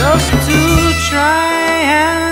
just to try and